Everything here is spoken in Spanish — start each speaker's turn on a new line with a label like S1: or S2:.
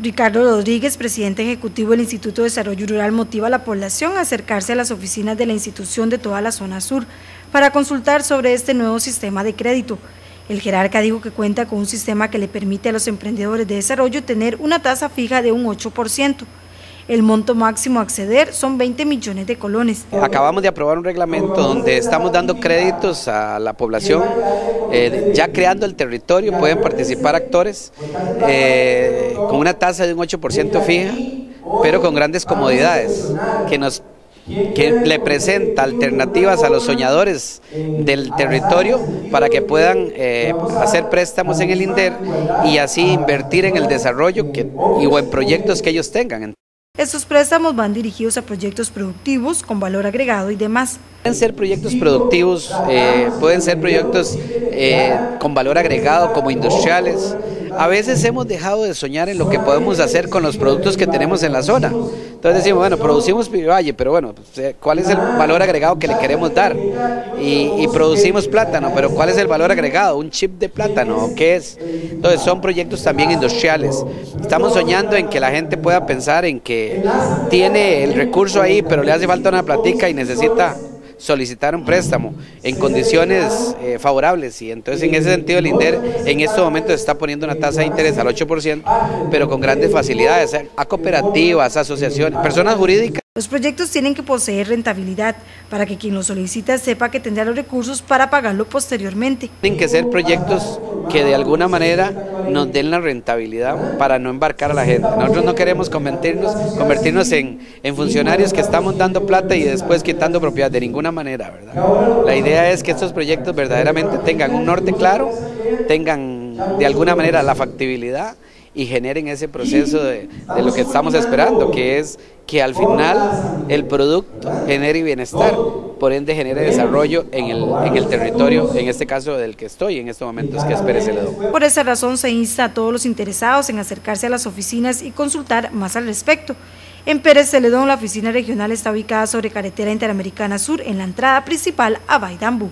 S1: Ricardo Rodríguez, presidente ejecutivo del Instituto de Desarrollo Rural, motiva a la población a acercarse a las oficinas de la institución de toda la zona sur para consultar sobre este nuevo sistema de crédito. El jerarca dijo que cuenta con un sistema que le permite a los emprendedores de desarrollo tener una tasa fija de un 8%. El monto máximo a acceder son 20 millones de colones.
S2: Acabamos de aprobar un reglamento donde estamos dando créditos a la población, eh, ya creando el territorio, pueden participar actores eh, con una tasa de un 8% fija, pero con grandes comodidades, que nos que le presenta alternativas a los soñadores del territorio para que puedan eh, hacer préstamos en el INDER y así invertir en el desarrollo y o en proyectos que ellos tengan.
S1: Estos préstamos van dirigidos a proyectos productivos con valor agregado y demás.
S2: Pueden ser proyectos productivos, eh, pueden ser proyectos eh, con valor agregado como industriales. A veces hemos dejado de soñar en lo que podemos hacer con los productos que tenemos en la zona. Entonces decimos, bueno, producimos valle, pero bueno, pues, eh, ¿cuál es el valor agregado que le queremos dar? Y, producimos plátano, pero ¿cuál es el valor agregado? ¿Un chip de plátano? ¿Qué es? Entonces son proyectos también industriales. Estamos soñando en que la gente pueda pensar en que tiene el recurso ahí, pero le hace falta una platica y necesita solicitar un préstamo en condiciones eh, favorables y entonces en ese sentido el INDER en estos momentos está poniendo una tasa de interés al 8%, pero con grandes facilidades a cooperativas, asociaciones, personas jurídicas.
S1: Los proyectos tienen que poseer rentabilidad para que quien lo solicita sepa que tendrá los recursos para pagarlo posteriormente.
S2: Tienen que ser proyectos que de alguna manera nos den la rentabilidad para no embarcar a la gente. Nosotros no queremos convertirnos, convertirnos en, en funcionarios que estamos dando plata y después quitando propiedad, de ninguna manera, ¿verdad? La idea es que estos proyectos verdaderamente tengan un norte claro, tengan de alguna manera la factibilidad y generen ese proceso de, lo que estamos esperando, que es que al final el producto genere bienestar, por ende genere desarrollo en el, en el territorio, en este caso del que estoy en estos momentos, que es Pérez Celedón.
S1: Por esa razón se insta a todos los interesados en acercarse a las oficinas y consultar más al respecto. En Pérez Celedón, la oficina regional está ubicada sobre Carretera Interamericana Sur, en la entrada principal a Baidambú.